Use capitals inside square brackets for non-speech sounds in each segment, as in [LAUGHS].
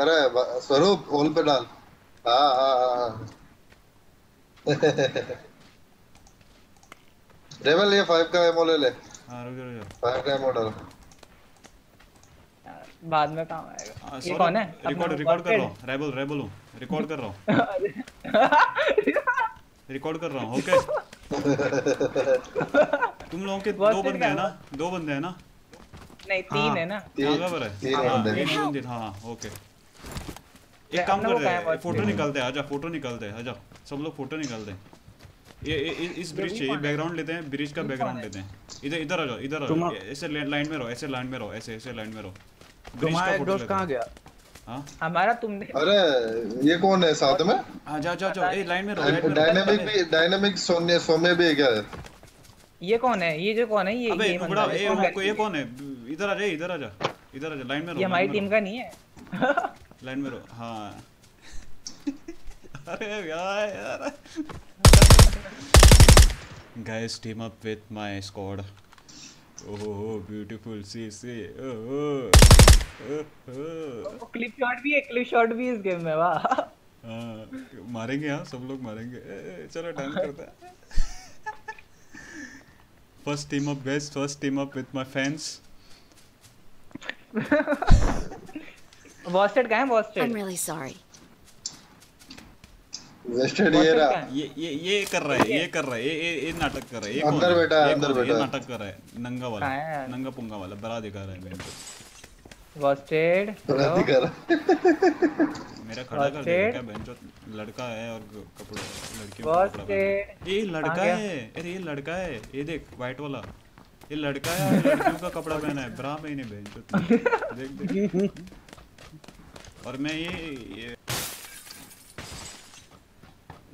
अरे स्वरूप होल पे डाल। हाँ हाँ हाँ [LAUGHS] रेबल ये फाइव का एमओ ले ले। हाँ रुक रुक फाइव का एमओ डाल। बाद में काम आएगा। हाँ, ये कौन है? रिकॉर्ड रिकॉर्ड कर रहा हूँ। रेबल रेबल हूँ। रिकॉर्ड कर रहा हूँ। रिकॉर्ड कर रहा हूँ ओके तुम लोगों के दो बंदे हैं ना? दो बंदे हैं ना? नहीं तीन है ना? का पर है। तीन हाँ बंदे। तीन हाँ हाँ ओके एक काम करते है फ़ोटो निकालते हैं आजा फ़ोटो निकालते हैं आजा। सब लोग फ़ोटो निकालते हैं ये इस ब्रिज से बैकग्राउंड लेते हैं ब्रिज का बैकग्राउंड लेते हैं। इधर इधर आ जाओ इधर आ जाओ। ऐसे लाइन में रहो ऐसे लाइन में रहो ऐसे ऐसे लाइन में रहो। ब्रिज तुम्हारा का एक फ़ोटो दोस्त कहाँ गया? हाँ? हमारा तुमने अरे ये कौन है साथ में? हाँ जाओ जाओ जाओ। ए लाइन में रहो डायनामिक भी डायनामिक सोने सोमे भी है क्या? ये कौन है? ये जो कौन है ये अबे ये नुबड़ा बंदा, ए ये कौन है? इधर आ जा इधर आ जा इधर आ जा लाइन में रहो ये हमारी टीम का नहीं है। [LAUGHS] लाइन में रहो। हाँ। अरे यार यार। Guys team up with my squad. oh beautiful see see oh, oh, oh, oh. Clip shot भी है क्लिप शॉट भी इस गेम में वाह। हाँ, मारेंगे हाँ सब लोग मारेंगे। चलो डन [LAUGHS] करते हैं। First team up guys first team up with my fans wasted कहाँ है? Wasted I'm wasted really sorry. Wasted ये रहा। ये ये ये कर रहा है ये कर रहा है ये ये नाटक कर रहा है ये अंदर बैठा है, अंदर बैठा है। नाटक कर रहा है नंगा वाला नंगा पुंगा वाला बड़ा दिखा रहा है मेरे को। वॉस्टेड थोड़ा दिखा रहा मेरा खड़ा कर Busted. क्या बेंचो लड़का है और कपड़ा लड़की पहना है। वॉस्टेड ये लड़का है अरे ये लड़का है ये देख व्हाइट वाला। ये लड़का है लड़कियों का कपड़ा पहना है ब्रा में ही नहीं बेंचो [LAUGHS] देख देख। और मैं ये ये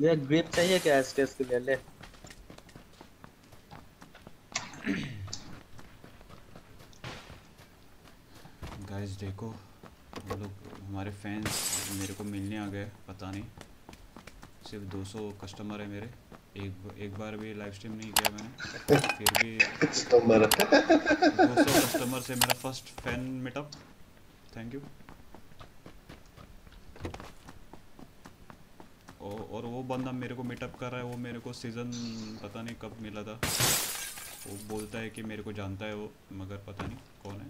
ये ग्रिप चाहिए क्या एसकेएस के लिए? ले। गाइस देखो लोग हमारे फैंस मेरे को मिलने आ गए पता नहीं। सिर्फ़ 200 कस्टमर है मेरे। एक एक बार भी लाइव स्ट्रीम नहीं किया मैंने। फिर भी कस्टमर 200 कस्टमर से मेरा first fan meetup thank you और वो बंदा मेरे को मीटअप कर रहा है वो मेरे को सीज़न पता नहीं कब मिला था। वो बोलता है कि मेरे को जानता है वो मगर पता नहीं कौन है।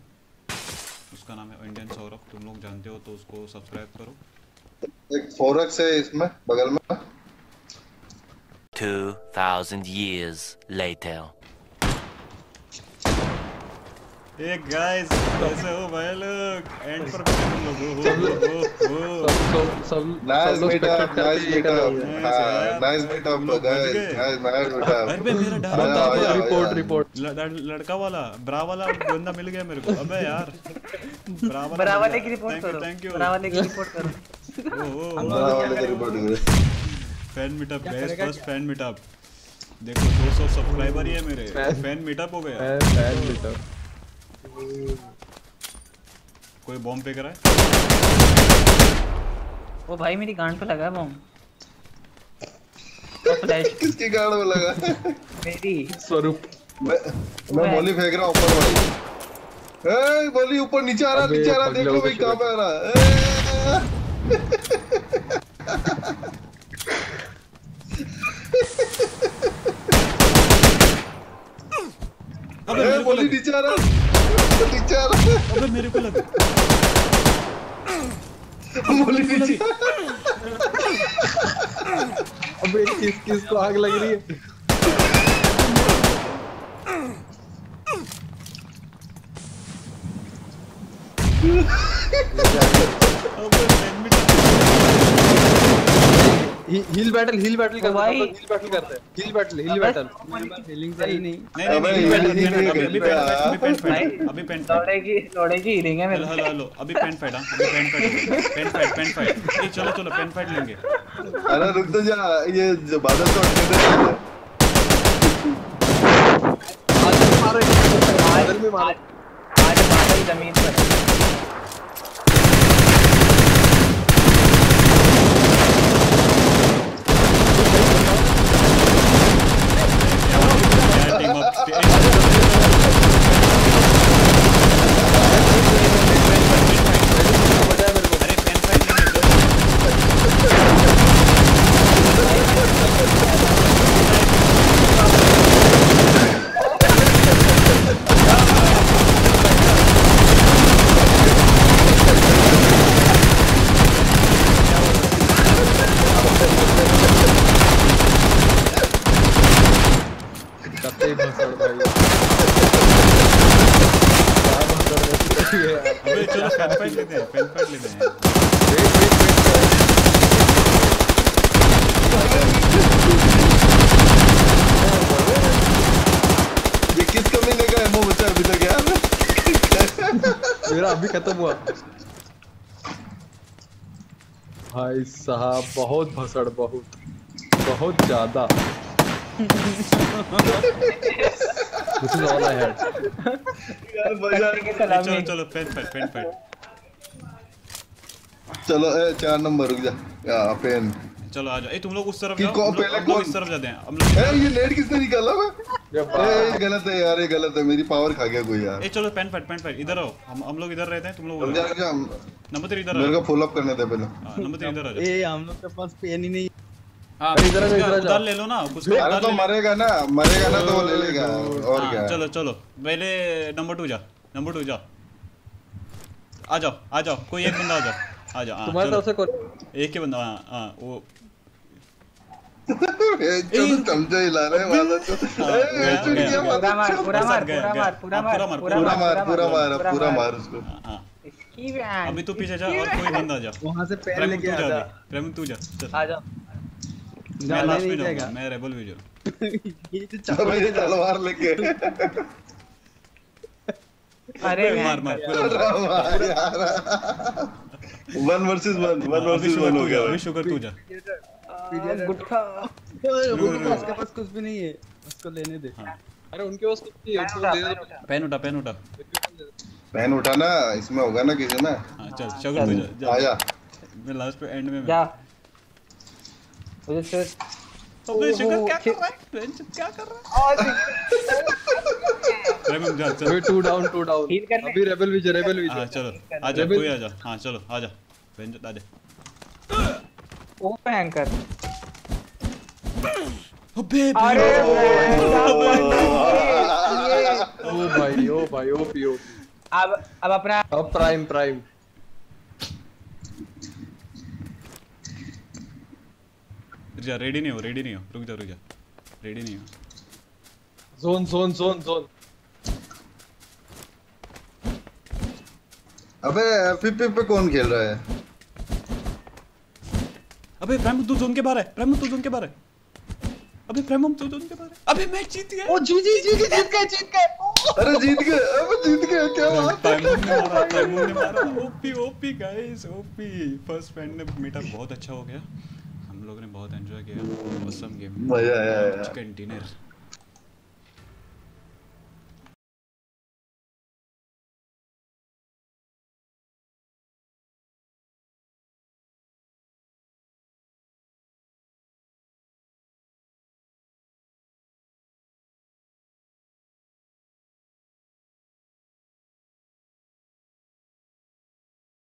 उसका नाम है इंडियन सौरभ तुम लोग जानते हो तो उसको सब्सक्राइब करो। एक फोरक्स है इसमें बगल में। 2,000 years later. ए गाइस कैसे हो भाई लोग? एंड पर तुम लोग हो हो हो सब सब सब नाइस spectate नाइस ये रहे मीटअप हैं। हैं। नाइस मीटअप तुम लोग गाइस गए। नाइस नाइस मीटअप अरे मेरा जाओ, रिपोर्ट रिपोर्ट लड़का वाला ब्रा वाला बंदा मिल गया मेरे को। अबे यार। ब्रा वाला मिल वाले की रिपोर्ट करो। thank you बड़ा वाले की रिपोर्ट करो। [LAUGHS] ओ, ओ, हम ओ, वाले की रिपोर्ट करें fan meetup guys first fan meetup देखो 200 सब्सक्राइबर ही है मेरे। फ़ैन मीटअप हो गया। फ़ैन मीटअप कोई बॉम्ब फेंक रहा है? वो भाई मेरी गांड पे लगा है बम और फ्लैश किसकी गाड़ में लगा मेरी। स्वरूप। मैं मैं मोली फेंक रहा हूँ ऊपर वाली। ए मोली ऊपर नीचे आ रहा नीचे आ रहा देखो भाई कहाँ पे आ रहा है। अबे मोली नीचे आ रहा है अबे मेरे को लग बोली टीचर अबे किस किस को आग लग रही है? अबे हील बैटल हील बैटल करते भाई। हैं हील बैटल करते हैं heal battle heal battle healing चाहिए नहीं। नहीं नहीं अभी पेन फाइट अभी पेन फाइट अभी पेन फाइट लौड़े की लौड़े की हीलिंग है मेरे हेलो हेलो अभी पेन फाइट हाँ अभी pain fight pain fight pain fight ये चलो चलो पेन फाइट लेंगे। अरे रुक तो जा ये जो बादल तो अटके थे बादल मारो बादल में मारो। आज बादल ज़मीन पर है। टीम अप बजाया मेरे को अरे पेन चलो फ़ैन फाइट लेते हैं फ़ैन फाइट लेते हैं वेट वेट वेट ये किस कमीने का एमओ बचा अभी तक यार मेरा अभी खत्म हुआ। भाई साहब बहुत भसड़ बहुत बहुत ज़्यादा। [LAUGHS] This is all I had. यार मज़ा के चलो चलो फ़ैन फाइट फ़ैन फाइट चलो ए चार नंबर रुक जा। या पेन। चलो आ जाओ। ए तुम लोग उस तरफ़ जाओ हम लोग- पहले कौन- इस तरफ़ जाते हैं। हम लोग ए ये नेट किसने निकाला बे ये ए ये गलत है यार ये गलत है। मेरी पावर खा गया कोई यार। ए चलो पेन फाइट पेन फाइट इधर आओ। हम हम लोग इधर रहते हैं तुम लोग नंबर थ्री इधर आओ। मेरे को फुल अप करने दे पहले। हाँ, नंबर थ्री इधर आ जाओ। ए हम लोग के पास पेन ही नहीं उधर ले लो ना कुछ अरे तो मरेगा ना मरेगा ना तो वो ले लेगा और हाँ, क्या? चलो चलो पहले नंबर टू जा नंबर टू जा। आ जाओ आ जाओ कोई एक बंदा आ जाओ आ जाओ हाँ, तुम्हारे तरफ़ से कौन? एक ही बंदा हाँ हाँ वो। ए, हिला रहे हैं तो। हाँ, ए, गया, चुट गया, गया गया। पूरा मार पूरा मार। पूरा मार पूरा हाँ, मार पूरा मार, पूरा पूरा मार पूरा मार पूरा पूरा मार मार। उसको। हाँ, हाँ। इसकी बहन अभी तू पीछे जा और कोई बंदा जा। वहाँ से प्रेम लेके आ जा जा। प्रेम तू जा चल। आ जाओ मैं लास्ट में जाऊँगा मैं रेबल भी जाऊँ ये तो ये तलवार लेके। अरे मार मार यार। One versus one one versus one हो गया अभी शुगर तू जा। गुटखा। उसके पास कुछ भी नहीं है। उसको लेने दे। अरे उनके पास कुछ नहीं है उसको दे दो। पेन उठा पेन उठा। पेन उठाना इसमें होगा ना किसी में हाँ चल शुगर तू जा आया। जा मैं लास्ट पे एंड में जा। मुझे से अबे शुगर क्या कर रहा है पेन क्या कर रहा है प्रेम जा चल अभी two down two down Heal करने- अभी रेबल विजय रेबल हाँ विजय चलो आ जा कोई आ जा। हाँ चलो आ जा। पेन आ जा ओ भयंकर अबे अरे ओ भाई ओ भाई ओपी ओपी अब अब अपना अब प्राइम प्राइम जा रेडी नहीं हो रेडी नहीं हो रुक जा रुक जा। रेडी नहीं हो। जोन जोन जोन जोन अबे एफपी पे कौन खेल रहा है? अबे प्रेम तू जोन के बाहर है। प्रेम तू जोन के बाहर है। अबे प्रेम तू जोन के बाहर है। अबे मैच जीत गया ओ जी जी जी जी जीत गए जीत गए। अरे जीत गए अबे जीत गए क्या बात है? टाइमून ने मारा टाइमून ने मारा। OP OP guys OP. First friend ने मीटअप बहुत अच्छा हो गया। हम लोग ने बहुत एंजॉय किया। ऑसम गेम मज़ा आया डिनर